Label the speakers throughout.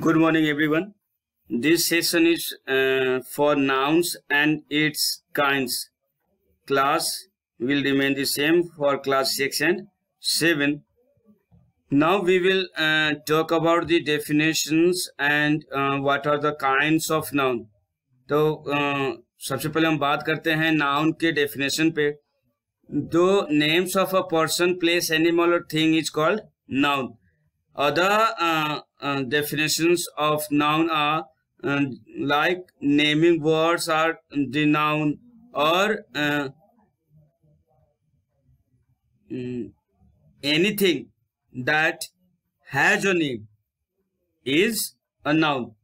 Speaker 1: Good morning, everyone. This session is uh, for nouns and its kinds. Class will remain the same for class 6 and 7. Now we will uh, talk about the definitions and uh, what are the kinds of noun. तो uh, सबसे पहले हम बात करते हैं noun के definition पे दो names of a person place animal और thing is called noun other uh, uh, definitions of noun are uh, like naming words are the noun or mm, anything that has a name is a noun.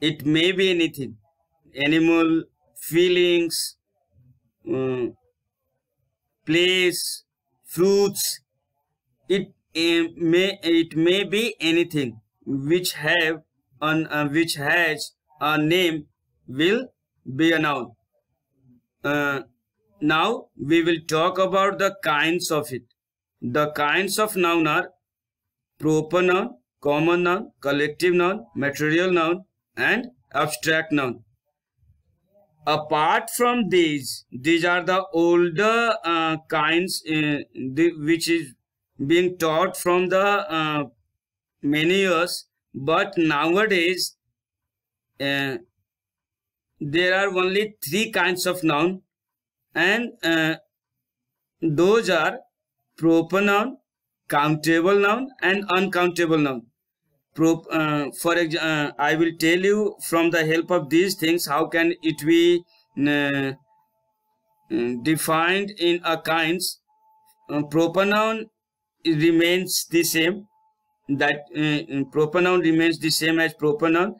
Speaker 1: It may be anything, animal, feelings, um, place, fruits. It it may it may be anything which have an uh, which has a name will be a noun. Uh, now we will talk about the kinds of it. The kinds of noun are proper noun common noun collective noun material noun and abstract noun. Apart from these these are the older uh, kinds uh, the, which is being taught from the uh, many years but nowadays uh, there are only three kinds of noun and uh, those are proper noun countable noun and uncountable noun. Uh, for uh, i will tell you from the help of these things how can it be uh, defined in a kinds uh, proper noun remains the same that uh, proper noun remains the same as proper noun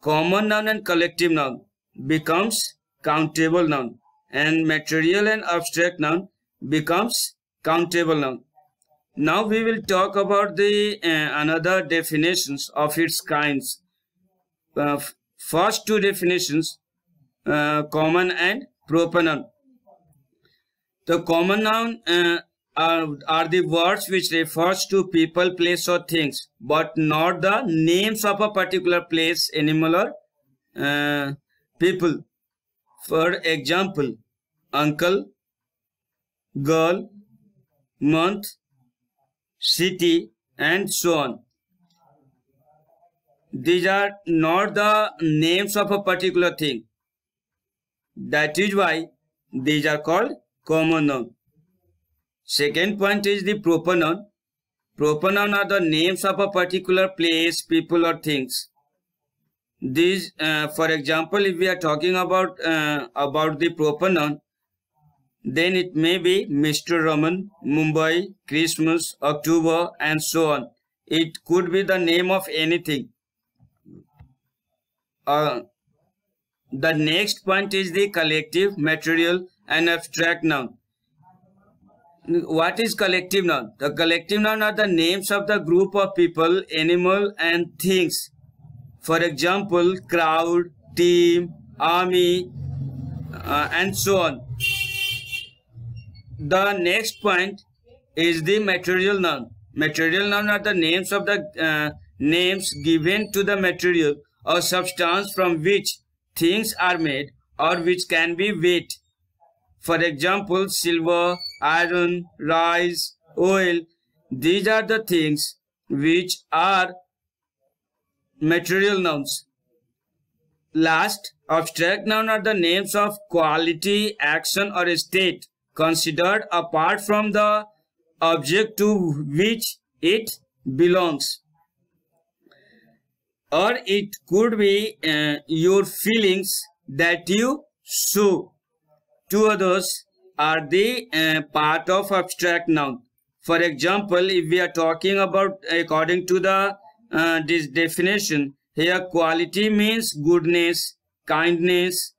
Speaker 1: common noun and collective noun becomes countable noun and material and abstract noun becomes countable noun. Now we will talk about the uh, another definitions of its kinds. Uh, first two definitions uh, common and proper noun the common noun uh, are, are the words which refers to people, place or things, but not the names of a particular place, animal or uh, people. For example, uncle, girl, month, city and so on. These are not the names of a particular thing. That is why these are called common noun. Second point is the proper noun. Proper noun are the names of a particular place, people or things. These, uh, for example, if we are talking about uh, about the proper noun, then it may be Mr. Raman, Mumbai, Christmas, October, and so on. It could be the name of anything. Uh, the next point is the collective, material, and abstract noun what is collective noun? The collective noun are the names of the group of people, animal and things. For example, crowd, team, army uh, and so on. The next point is the material noun. Material noun are the names of the uh, names given to the material or substance from which things are made or which can be weighed for example, silver, iron, rice, oil. These are the things which are material nouns. Last, abstract noun are the names of quality, action or state considered apart from the object to which it belongs. Or it could be uh, your feelings that you show to others are the uh, part of abstract noun. For example, if we are talking about according to the uh, this definition, here quality means goodness, kindness,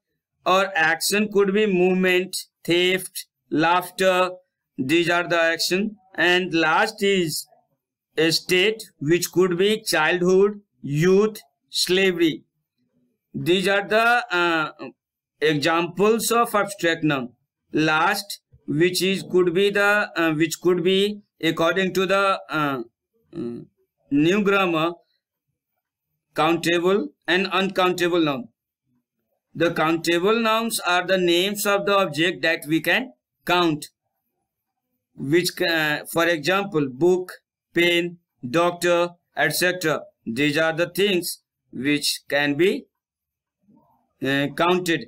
Speaker 1: or action could be movement, theft, laughter. These are the action. And last is a state which could be childhood, youth, slavery. These are the uh, examples of abstract noun last which is could be the uh, which could be according to the uh, uh, new grammar countable and uncountable noun. The countable nouns are the names of the object that we can count. Which, uh, for example, book, pen, doctor, etc. These are the things which can be uh, counted.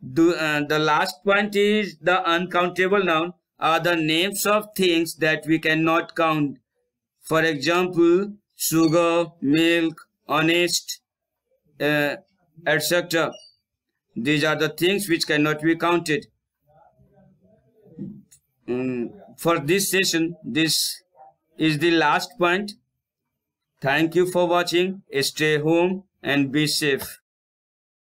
Speaker 1: Do, uh, the last point is the uncountable noun are the names of things that we cannot count. For example, sugar, milk, honest, uh, etc. These are the things which cannot be counted. Um, for this session, this is the last point. Thank you for watching. Stay home and be safe.